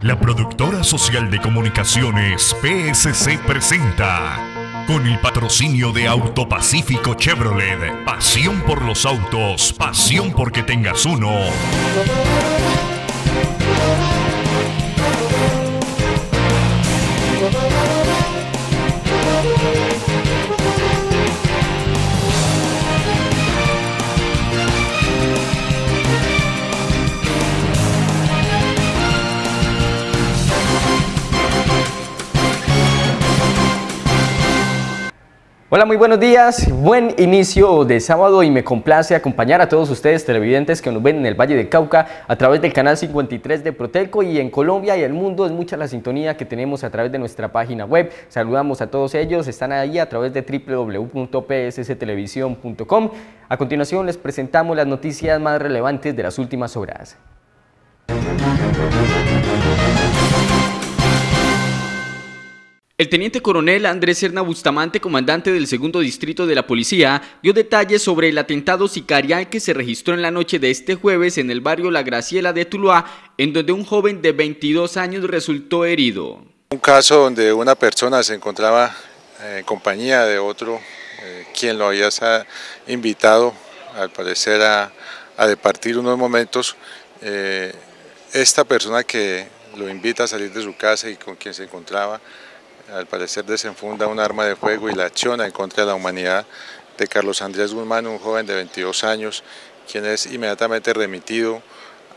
La productora social de comunicaciones PSC presenta, con el patrocinio de Autopacífico Chevrolet, pasión por los autos, pasión porque tengas uno. Hola, muy buenos días. Buen inicio de sábado y me complace acompañar a todos ustedes televidentes que nos ven en el Valle de Cauca a través del canal 53 de Protelco y en Colombia y el mundo es mucha la sintonía que tenemos a través de nuestra página web. Saludamos a todos ellos, están ahí a través de www.psstelevisión.com. A continuación les presentamos las noticias más relevantes de las últimas horas. El teniente coronel Andrés Serna Bustamante, comandante del segundo distrito de la policía, dio detalles sobre el atentado sicarial que se registró en la noche de este jueves en el barrio La Graciela de Tuluá, en donde un joven de 22 años resultó herido. Un caso donde una persona se encontraba en compañía de otro, eh, quien lo había invitado, al parecer, a, departir unos momentos. Eh, esta persona que lo invita a salir de su casa y con quien se encontraba, al parecer desenfunda un arma de fuego y la acciona en contra de la humanidad de Carlos Andrés Guzmán, un joven de 22 años, quien es inmediatamente remitido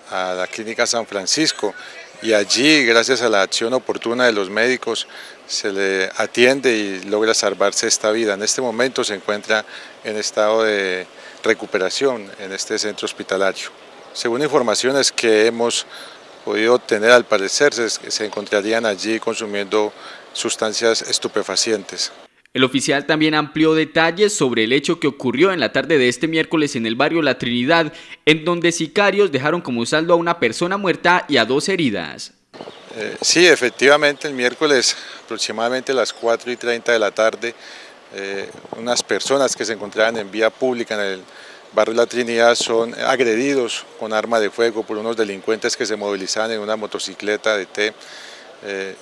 a la clínica San Francisco y allí, gracias a la acción oportuna de los médicos, se le atiende y logra salvarse esta vida. En este momento se encuentra en estado de recuperación en este centro hospitalario. Según informaciones que hemos podido obtener, al parecer se, se encontrarían allí consumiendo sustancias estupefacientes. El oficial también amplió detalles sobre el hecho que ocurrió en la tarde de este miércoles en el barrio La Trinidad, en donde sicarios dejaron como saldo a una persona muerta y a dos heridas. Eh, sí, efectivamente, el miércoles aproximadamente a las 4 y 30 de la tarde, eh, unas personas que se encontraban en vía pública en el barrio La Trinidad son agredidos con arma de fuego por unos delincuentes que se movilizaban en una motocicleta de T. Eh,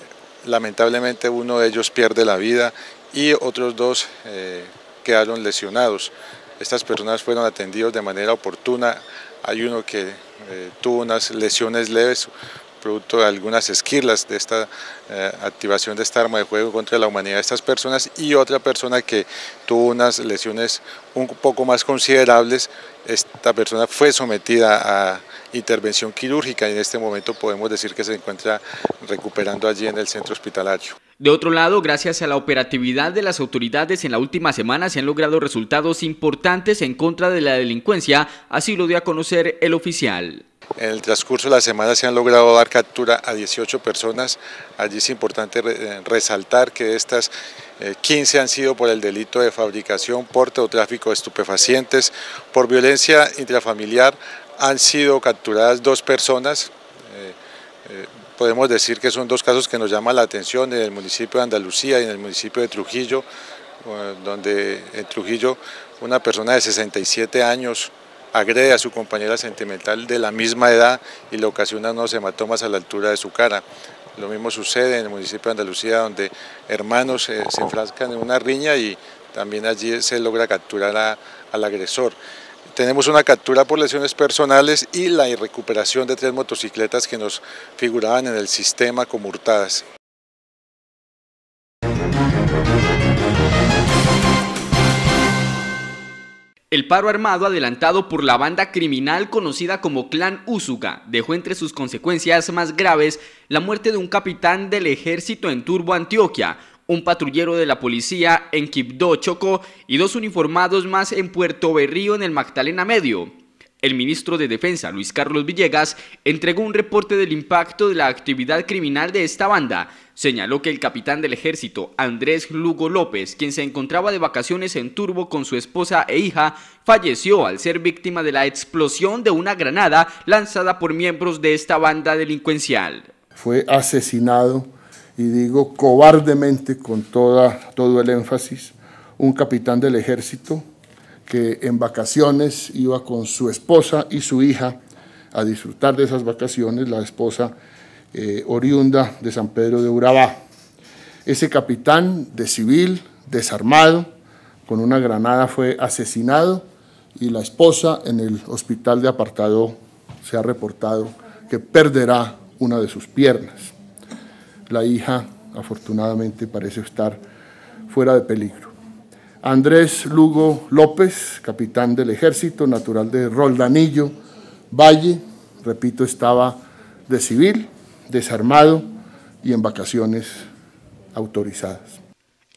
lamentablemente uno de ellos pierde la vida y otros dos eh, quedaron lesionados. Estas personas fueron atendidos de manera oportuna, hay uno que eh, tuvo unas lesiones leves producto de algunas esquirlas de esta eh, activación de esta arma de fuego contra la humanidad de estas personas y otra persona que tuvo unas lesiones un poco más considerables, esta persona fue sometida a intervención quirúrgica y en este momento podemos decir que se encuentra recuperando allí en el centro hospitalario. De otro lado, gracias a la operatividad de las autoridades en la última semana se han logrado resultados importantes en contra de la delincuencia, así lo dio a conocer el oficial. En el transcurso de la semana se han logrado dar captura a 18 personas. Allí es importante eh, resaltar que estas 15 eh, han sido por el delito de fabricación, porte o tráfico de estupefacientes. Por violencia intrafamiliar han sido capturadas dos personas. Eh, podemos decir que son dos casos que nos llaman la atención en el municipio de Andalucía y en el municipio de Trujillo, donde en Trujillo una persona de 67 años agrede a su compañera sentimental de la misma edad y le ocasiona unos hematomas a la altura de su cara. Lo mismo sucede en el municipio de Andalucía, donde hermanos se enfrascan en una riña y también allí se logra capturar al agresor. Tenemos una captura por lesiones personales y la recuperación de tres motocicletas que nos figuraban en el sistema como hurtadas. El paro armado adelantado por la banda criminal conocida como Clan Usuga dejó entre sus consecuencias más graves la muerte de un capitán del ejército en Turbo, Antioquia, un patrullero de la policía en Quibdó, Chocó y dos uniformados más en Puerto Berrío en el Magdalena Medio. El ministro de Defensa, Luis Carlos Villegas, entregó un reporte del impacto de la actividad criminal de esta banda. Señaló que el capitán del ejército, Andrés Lugo López, quien se encontraba de vacaciones en Turbo con su esposa e hija, falleció al ser víctima de la explosión de una granada lanzada por miembros de esta banda delincuencial. Fue asesinado, y digo cobardemente con toda, todo el énfasis, un capitán del ejército que en vacaciones iba con su esposa y su hija a disfrutar de esas vacaciones. La esposa eh, oriunda de San Pedro de Urabá. Ese capitán de civil, desarmado, con una granada fue asesinado y la esposa en el hospital de apartado se ha reportado que perderá una de sus piernas. La hija, afortunadamente, parece estar fuera de peligro. Andrés Lugo López, capitán del ejército, natural de Roldanillo, Valle, repito, estaba de civil, desarmado y en vacaciones autorizadas.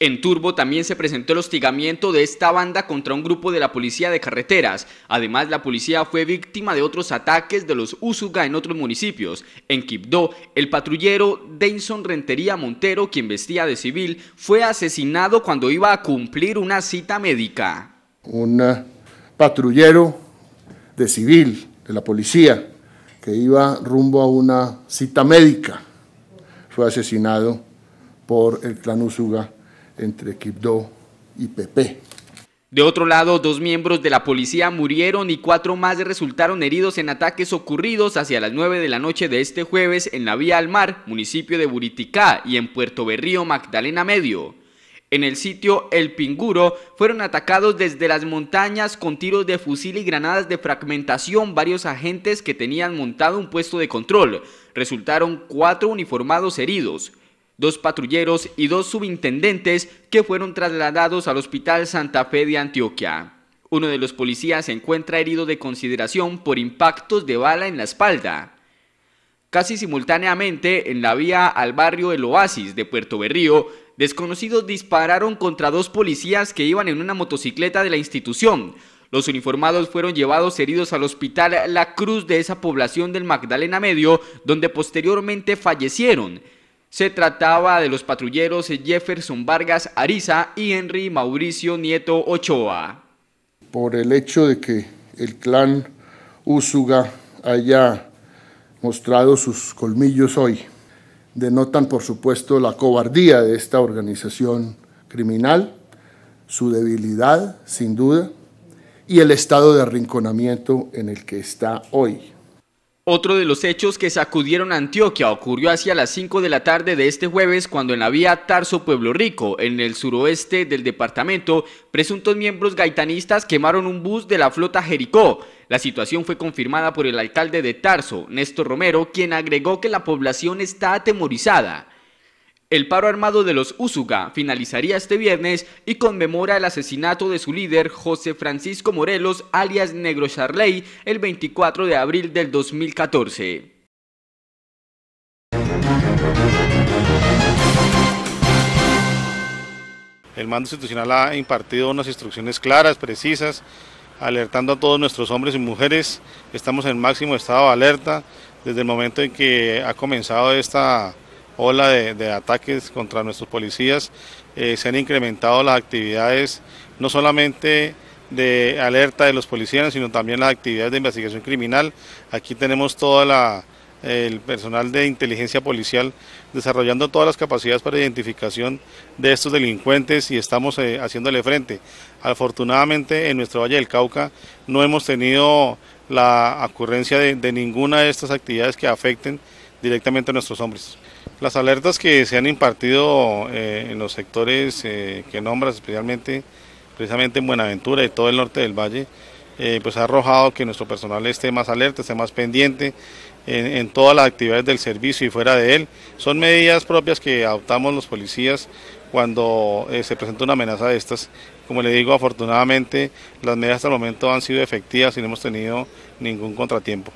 En Turbo también se presentó el hostigamiento de esta banda contra un grupo de la policía de carreteras. Además, la policía fue víctima de otros ataques de los Usuga en otros municipios. En Quibdó, el patrullero Denson Rentería Montero, quien vestía de civil, fue asesinado cuando iba a cumplir una cita médica. Un eh, patrullero de civil, de la policía, que iba rumbo a una cita médica, fue asesinado por el clan Usuga entre Quibdó y Pepe. De otro lado, dos miembros de la policía murieron y cuatro más resultaron heridos en ataques ocurridos hacia las 9 de la noche de este jueves en la Vía al Mar, municipio de Buriticá, y en Puerto Berrío, Magdalena Medio. En el sitio El Pinguro fueron atacados desde las montañas con tiros de fusil y granadas de fragmentación varios agentes que tenían montado un puesto de control. Resultaron cuatro uniformados heridos dos patrulleros y dos subintendentes que fueron trasladados al Hospital Santa Fe de Antioquia. Uno de los policías se encuentra herido de consideración por impactos de bala en la espalda. Casi simultáneamente, en la vía al barrio El Oasis de Puerto Berrío, desconocidos dispararon contra dos policías que iban en una motocicleta de la institución. Los uniformados fueron llevados heridos al hospital La Cruz de esa población del Magdalena Medio, donde posteriormente fallecieron. Se trataba de los patrulleros Jefferson Vargas Ariza y Henry Mauricio Nieto Ochoa. Por el hecho de que el clan Úsuga haya mostrado sus colmillos hoy, denotan por supuesto la cobardía de esta organización criminal, su debilidad sin duda, y el estado de arrinconamiento en el que está hoy. Otro de los hechos que sacudieron a Antioquia ocurrió hacia las 5 de la tarde de este jueves cuando en la vía Tarso Pueblo Rico, en el suroeste del departamento, presuntos miembros gaitanistas quemaron un bus de la flota Jericó. La situación fue confirmada por el alcalde de Tarso, Néstor Romero, quien agregó que la población está atemorizada. El paro armado de los Usuga finalizaría este viernes y conmemora el asesinato de su líder José Francisco Morelos, alias Negro Charley, el 24 de abril del 2014. El mando institucional ha impartido unas instrucciones claras, precisas, alertando a todos nuestros hombres y mujeres. Estamos en máximo estado de alerta desde el momento en que ha comenzado esta ola de, ataques contra nuestros policías, eh, se han incrementado las actividades no solamente de alerta de los policías, sino también las actividades de investigación criminal. Aquí tenemos todo el personal de inteligencia policial desarrollando todas las capacidades para identificación de estos delincuentes y estamos eh, haciéndole frente. Afortunadamente en nuestro Valle del Cauca no hemos tenido la ocurrencia de ninguna de estas actividades que afecten directamente a nuestros hombres. Las alertas que se han impartido eh, en los sectores eh, que nombras, especialmente precisamente en Buenaventura y todo el norte del valle, eh, pues ha arrojado que nuestro personal esté más alerta, esté más pendiente en, todas las actividades del servicio y fuera de él. Son medidas propias que adoptamos los policías cuando se presenta una amenaza de estas. Como le digo, afortunadamente las medidas hasta el momento han sido efectivas y no hemos tenido ningún contratiempo.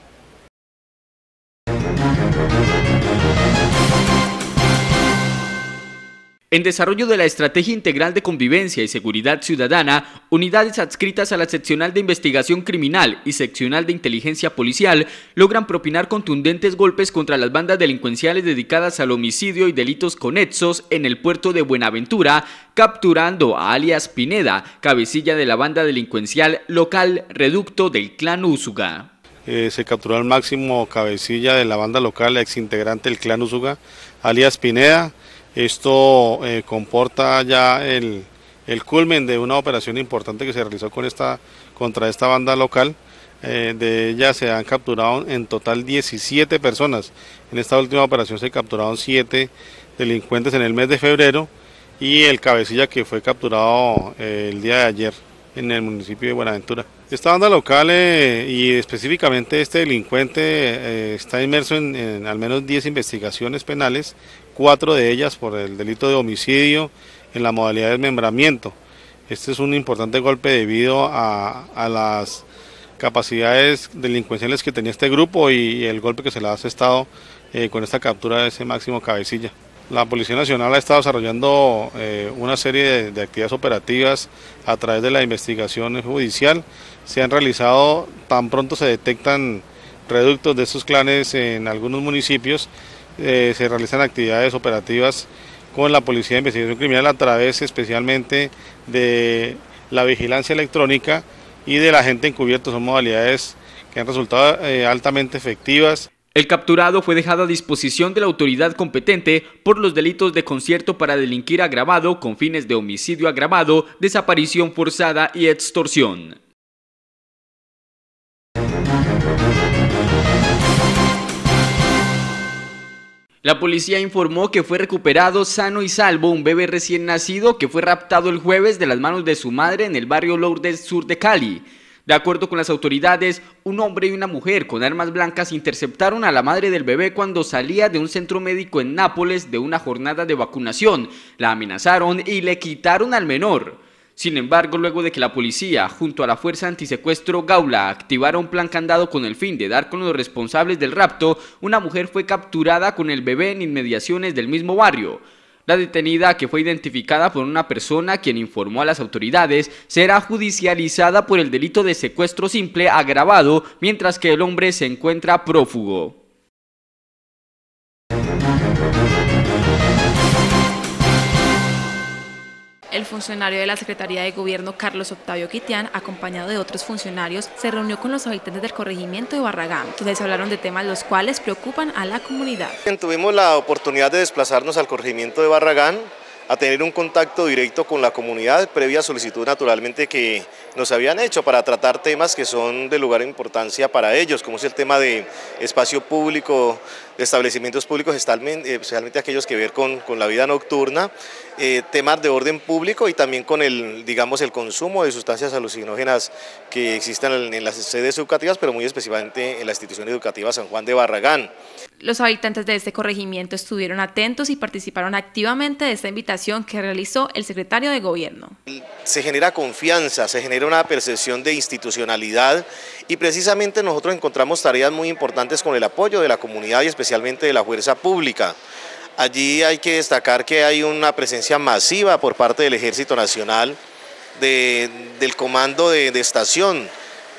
En desarrollo de la Estrategia Integral de Convivencia y Seguridad Ciudadana, unidades adscritas a la Seccional de Investigación Criminal y Seccional de Inteligencia Policial logran propinar contundentes golpes contra las bandas delincuenciales dedicadas al homicidio y delitos conexos en el puerto de Buenaventura, capturando a alias Pineda, cabecilla de la banda delincuencial local Reducto del Clan Úsuga. Eh, se capturó al máximo cabecilla de la banda local, ex integrante del Clan Úsuga, alias Pineda, esto eh, comporta ya el, culmen de una operación importante que se realizó contra esta banda local. Eh, de ellas se han capturado en total 17 personas. En esta última operación se capturaron 7 delincuentes en el mes de febrero y el cabecilla que fue capturado eh, el día de ayer en el municipio de Buenaventura. Esta banda local y específicamente este delincuente está inmerso en, al menos 10 investigaciones penales, cuatro de ellas por el delito de homicidio en la modalidad de desmembramiento. Este es un importante golpe debido a, las capacidades delincuenciales que tenía este grupo y, el golpe que se le ha asestado con esta captura de ese máximo cabecilla. La Policía Nacional ha estado desarrollando eh, una serie de, actividades operativas a través de la investigación judicial. Se han realizado, tan pronto se detectan reductos de estos clanes en algunos municipios, eh, se realizan actividades operativas con la Policía de Investigación Criminal a través especialmente de la vigilancia electrónica y de la gente encubierto. Son modalidades que han resultado eh, altamente efectivas. El capturado fue dejado a disposición de la autoridad competente por los delitos de concierto para delinquir agravado con fines de homicidio agravado, desaparición forzada y extorsión. La policía informó que fue recuperado sano y salvo un bebé recién nacido que fue raptado el jueves de las manos de su madre en el barrio Lourdes Sur de Cali. De acuerdo con las autoridades, un hombre y una mujer con armas blancas interceptaron a la madre del bebé cuando salía de un centro médico en Nápoles de una jornada de vacunación, la amenazaron y le quitaron al menor. Sin embargo, luego de que la policía, junto a la Fuerza Antisecuestro Gaula, activara un plan candado con el fin de dar con los responsables del rapto, una mujer fue capturada con el bebé en inmediaciones del mismo barrio. La detenida, que fue identificada por una persona quien informó a las autoridades, será judicializada por el delito de secuestro simple agravado, mientras que el hombre se encuentra prófugo. El funcionario de la Secretaría de Gobierno, Carlos Octavio Quitián, acompañado de otros funcionarios, se reunió con los habitantes del corregimiento de Barragán, donde se hablaron de temas los cuales preocupan a la comunidad. Tuvimos la oportunidad de desplazarnos al corregimiento de Barragán, a tener un contacto directo con la comunidad, previa solicitud naturalmente que nos habían hecho para tratar temas que son de lugar de importancia para ellos, como es el tema de espacio público, de establecimientos públicos, especialmente aquellos que ver con, con la vida nocturna, eh, temas de orden público y también con el, digamos, el consumo de sustancias alucinógenas que existen en las sedes educativas, pero muy específicamente en la institución educativa San Juan de Barragán. Los habitantes de este corregimiento estuvieron atentos y participaron activamente de esta invitación que realizó el secretario de Gobierno. Se genera confianza, se genera una percepción de institucionalidad y precisamente nosotros encontramos tareas muy importantes con el apoyo de la comunidad y especialmente de la fuerza pública. Allí hay que destacar que hay una presencia masiva por parte del Ejército Nacional, del Comando de, Estación,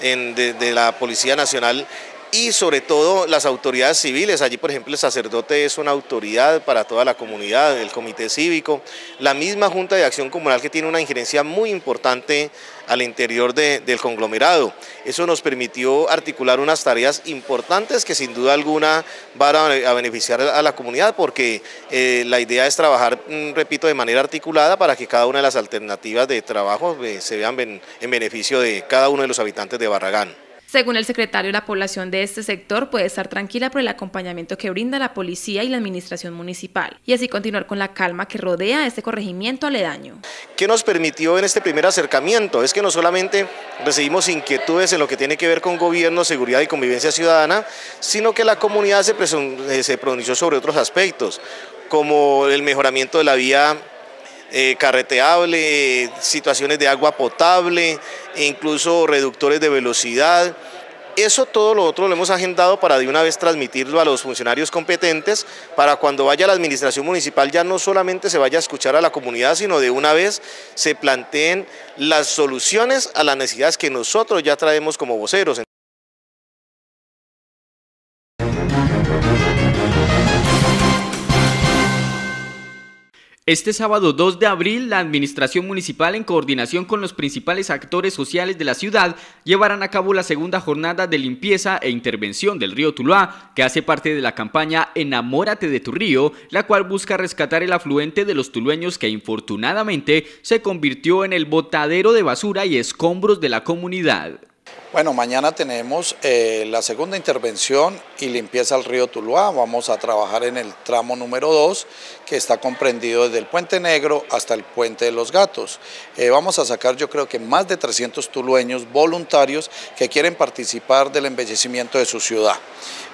de la Policía Nacional y sobre todo las autoridades civiles. Allí, por ejemplo, el sacerdote es una autoridad para toda la comunidad, el comité cívico, la misma Junta de Acción Comunal que tiene una injerencia muy importante al interior del conglomerado. Eso nos permitió articular unas tareas importantes que sin duda alguna van a, beneficiar a la comunidad porque eh, la idea es trabajar, mm, repito, de manera articulada para que cada una de las alternativas de trabajo eh, se vean en beneficio de cada uno de los habitantes de Barragán. Según el secretario, la población de este sector puede estar tranquila por el acompañamiento que brinda la policía y la administración municipal, y así continuar con la calma que rodea este corregimiento aledaño. ¿Qué nos permitió en este primer acercamiento? Es que no solamente recibimos inquietudes en lo que tiene que ver con gobierno, seguridad y convivencia ciudadana, sino que la comunidad se, eh, se pronunció sobre otros aspectos, como el mejoramiento de la vía eh, carreteable, situaciones de agua potable, incluso reductores de velocidad. Eso todo lo otro lo hemos agendado para de una vez transmitirlo a los funcionarios competentes, para cuando vaya la administración municipal ya no solamente se vaya a escuchar a la comunidad, sino de una vez se planteen las soluciones a las necesidades que nosotros ya traemos como voceros. Este sábado 2 de abril, la Administración Municipal, en coordinación con los principales actores sociales de la ciudad, llevarán a cabo la segunda jornada de limpieza e intervención del río Tuluá, que hace parte de la campaña Enamórate de tu río, la cual busca rescatar el afluente de los tulueños que infortunadamente se convirtió en el botadero de basura y escombros de la comunidad. Bueno, mañana tenemos eh, la segunda intervención y limpieza al río Tuluá. Vamos a trabajar en el tramo número 2, que está comprendido desde el Puente Negro hasta el Puente de los Gatos. Eh, vamos a sacar yo creo que más de 300 tulueños voluntarios que quieren participar del embellecimiento de su ciudad.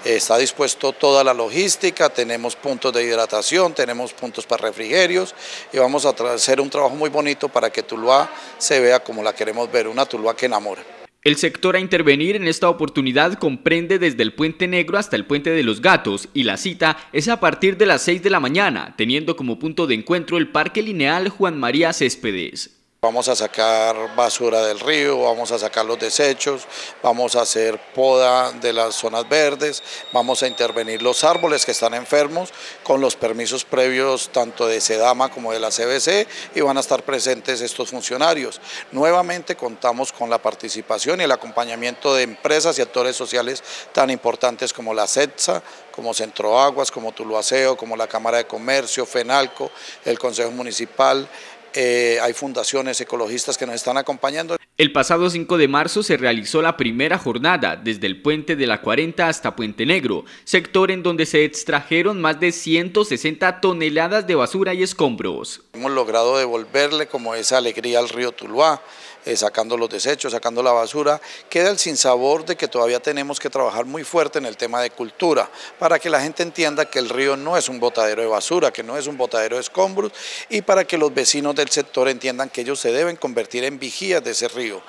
Eh, está dispuesto toda la logística, tenemos puntos de hidratación, tenemos puntos para refrigerios y vamos a hacer un trabajo muy bonito para que Tuluá se vea como la queremos ver, una Tuluá que enamora. El sector a intervenir en esta oportunidad comprende desde el Puente Negro hasta el Puente de los Gatos y la cita es a partir de las 6 de la mañana, teniendo como punto de encuentro el Parque Lineal Juan María Céspedes. Vamos a sacar basura del río, vamos a sacar los desechos, vamos a hacer poda de las zonas verdes, vamos a intervenir los árboles que están enfermos con los permisos previos tanto de SEDAMA como de la CBC y van a estar presentes estos funcionarios. Nuevamente contamos con la participación y el acompañamiento de empresas y actores sociales tan importantes como la CETSA, como Centro Aguas, como Tuluaceo, como la Cámara de Comercio, FENALCO, el Consejo Municipal, eh, hay fundaciones ecologistas que nos están acompañando. El pasado 5 de marzo se realizó la primera jornada desde el puente de la 40 hasta Puente Negro, sector en donde se extrajeron más de 160 toneladas de basura y escombros. Hemos logrado devolverle como esa alegría al río Tuluá, eh, sacando los desechos, sacando la basura. Queda el sinsabor de que todavía tenemos que trabajar muy fuerte en el tema de cultura, para que la gente entienda que el río no es un botadero de basura, que no es un botadero de escombros, y para que los vecinos del sector entiendan que ellos se deben convertir en vigías de ese río.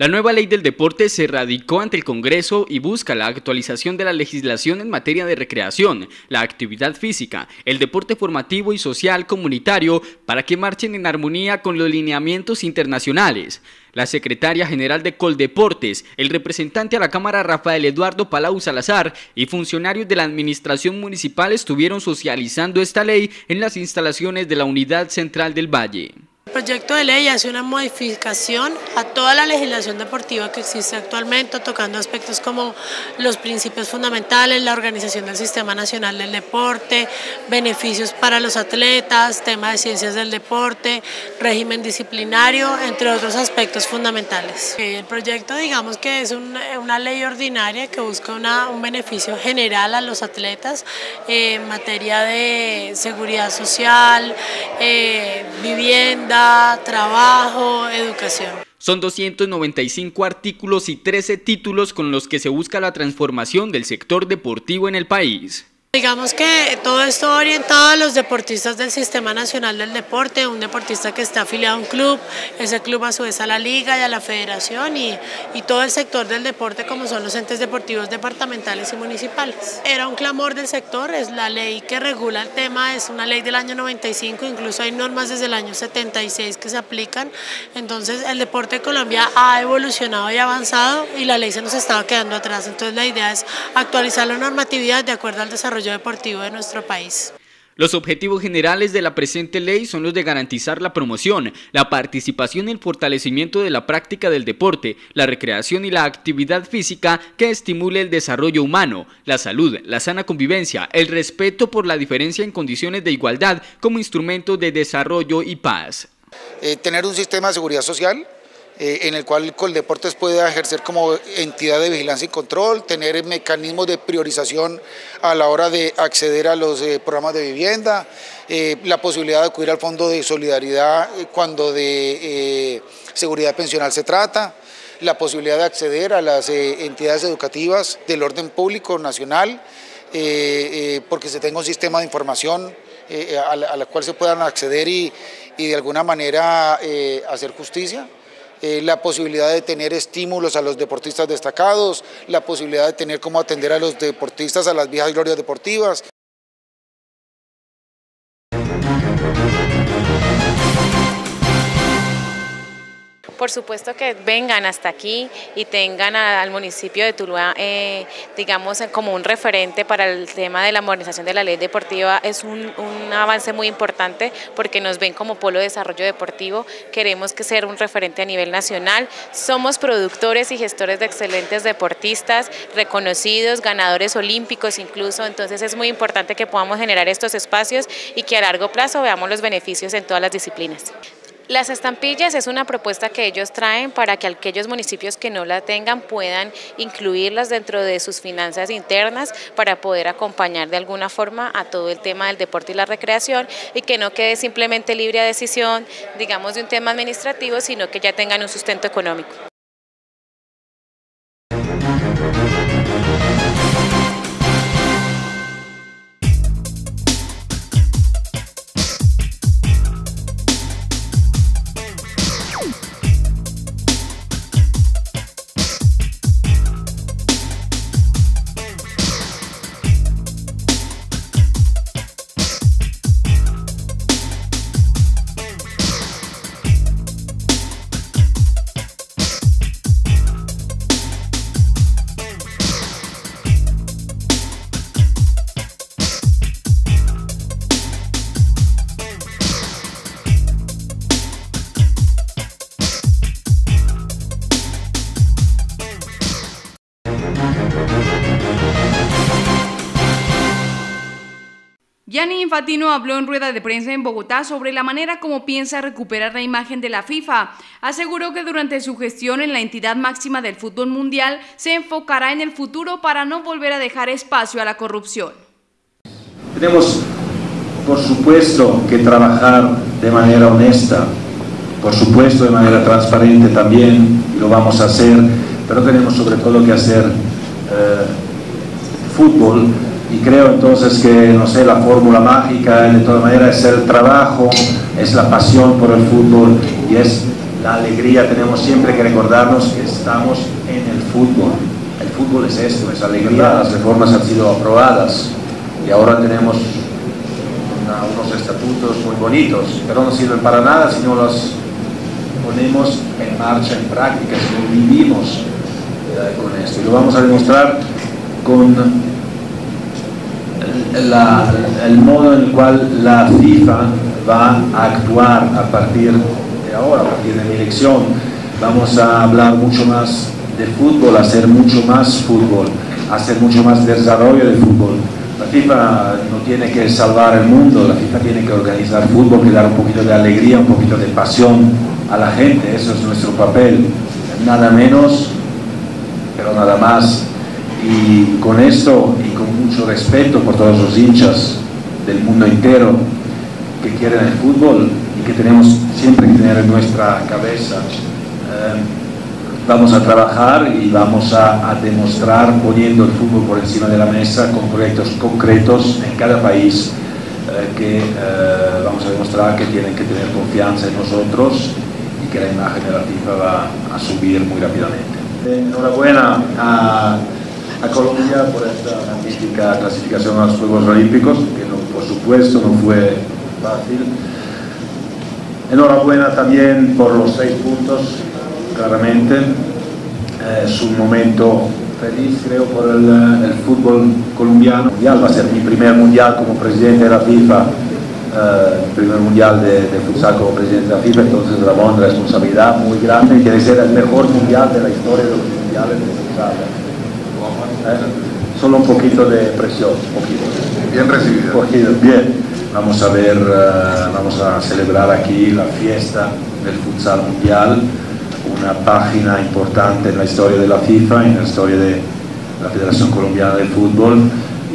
La nueva ley del deporte se radicó ante el Congreso y busca la actualización de la legislación en materia de recreación, la actividad física, el deporte formativo y social comunitario para que marchen en armonía con los lineamientos internacionales. La secretaria general de Coldeportes, el representante a la Cámara Rafael Eduardo Palau Salazar y funcionarios de la administración municipal estuvieron socializando esta ley en las instalaciones de la Unidad Central del Valle. El proyecto de ley hace una modificación a toda la legislación deportiva que existe actualmente, tocando aspectos como los principios fundamentales, la organización del Sistema Nacional del Deporte, beneficios para los atletas, tema de ciencias del deporte, régimen disciplinario, entre otros aspectos fundamentales. El proyecto digamos que es una ley ordinaria que busca un beneficio general a los atletas en materia de seguridad social, eh, vivienda, trabajo, educación. Son 295 artículos y 13 títulos con los que se busca la transformación del sector deportivo en el país. Digamos que todo esto orientado a los deportistas del Sistema Nacional del Deporte, un deportista que está afiliado a un club, ese club a su vez a la liga y a la federación y, y todo el sector del deporte como son los entes deportivos departamentales y municipales. Era un clamor del sector, es la ley que regula el tema, es una ley del año 95, incluso hay normas desde el año 76 que se aplican, entonces el deporte de Colombia ha evolucionado y avanzado y la ley se nos estaba quedando atrás, entonces la idea es actualizar la normatividad de acuerdo al desarrollo deportivo de nuestro país. Los objetivos generales de la presente ley son los de garantizar la promoción, la participación y el fortalecimiento de la práctica del deporte, la recreación y la actividad física que estimule el desarrollo humano, la salud, la sana convivencia, el respeto por la diferencia en condiciones de igualdad como instrumento de desarrollo y paz. Eh, tener un sistema de seguridad social eh, en el cual Coldeportes puede ejercer como entidad de vigilancia y control, tener mecanismos de priorización a la hora de acceder a los eh, programas de vivienda, eh, la posibilidad de acudir al Fondo de Solidaridad cuando de seguridad pensional se trata, la posibilidad de acceder a las entidades educativas del orden público nacional, porque se tenga un sistema de información a la, cual se puedan acceder y, y de alguna manera hacer justicia. Eh, la posibilidad de tener estímulos a los deportistas destacados, la posibilidad de tener cómo atender a los deportistas a las viejas glorias deportivas. Por supuesto que vengan hasta aquí y tengan al municipio de Tuluá, eh, digamos, como un referente para el tema de la modernización de la ley deportiva. Es un, un avance muy importante porque nos ven como polo de desarrollo deportivo. Queremos que sea un referente a nivel nacional. Somos productores y gestores de excelentes deportistas, reconocidos, ganadores olímpicos incluso. Entonces es muy importante que podamos generar estos espacios y que a largo plazo veamos los beneficios en todas las disciplinas. Las estampillas es una propuesta que ellos traen para que aquellos municipios que no la tengan puedan incluirlas dentro de sus finanzas internas para poder acompañar de alguna forma a todo el tema del deporte y la recreación y que no quede simplemente libre a decisión, digamos, de un tema administrativo, sino que ya tengan un sustento económico. Infantino habló en rueda de prensa en Bogotá sobre la manera como piensa recuperar la imagen de la FIFA. Aseguró que durante su gestión en la entidad máxima del fútbol mundial se enfocará en el futuro para no volver a dejar espacio a la corrupción. Tenemos, por supuesto, que trabajar de manera honesta, por supuesto de manera transparente también, y lo vamos a hacer, pero tenemos sobre todo que hacer eh, fútbol y creo entonces que, no sé, la fórmula mágica de todas maneras es el trabajo, es la pasión por el fútbol y es la alegría. Tenemos siempre que recordarnos que estamos en el fútbol. El fútbol es esto, es alegría. Las reformas han sido aprobadas y ahora tenemos unos estatutos muy bonitos, pero no sirven para nada si no los ponemos en marcha, en práctica, si no vivimos eh, con esto. Y lo vamos a demostrar con el modo en el cual la FIFA va a actuar a partir de ahora, a partir de mi elección. Vamos a hablar mucho más de fútbol, hacer mucho más fútbol, hacer mucho más desarrollo de fútbol. La FIFA no tiene que salvar el mundo, la FIFA tiene que organizar fútbol, que dar un poquito de alegría, un poquito de pasión a la gente, eso es nuestro papel. Nada menos, pero nada más. Y con esto y mucho respeto por todos los hinchas del mundo entero que quieren el fútbol y que tenemos siempre que tener en nuestra cabeza. Eh, vamos a trabajar y vamos a, a, demostrar poniendo el fútbol por encima de la mesa con proyectos concretos en cada país eh, que eh, vamos a demostrar que tienen que tener confianza en nosotros y que la imagen de la FIFA va a subir muy rápidamente. Enhorabuena a a Colombia por esta magnífica clasificación a los Juegos Olímpicos, que no, por supuesto no fue fácil. Enhorabuena también por los seis puntos, claramente. Es un momento feliz, creo, por el, el fútbol colombiano. Va a ser mi primer mundial como presidente de la FIFA, eh, el primer mundial de, de, futsal como presidente de la FIFA, entonces la responsabilidad muy grande y quiere ser el mejor mundial de la historia de los mundiales de futsal. ¿Eh? Solo un poquito de presión, poquito. Bien recibido. Bien. Vamos a ver, uh, vamos a celebrar aquí la fiesta del futsal mundial, una página importante en la historia de la FIFA, en la historia de la Federación Colombiana de Fútbol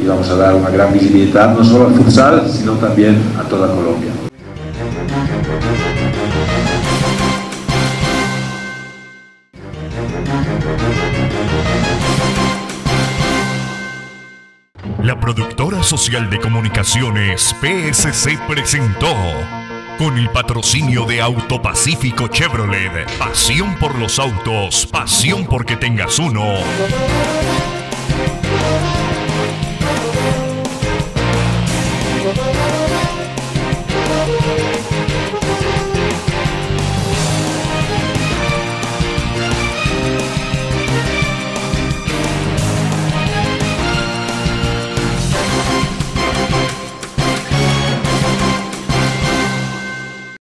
y vamos a dar una gran visibilidad no solo al futsal, sino también a toda Colombia. Social de comunicaciones PSC presentó, con el patrocinio de Autopacífico Chevrolet, pasión por los autos, pasión porque tengas uno.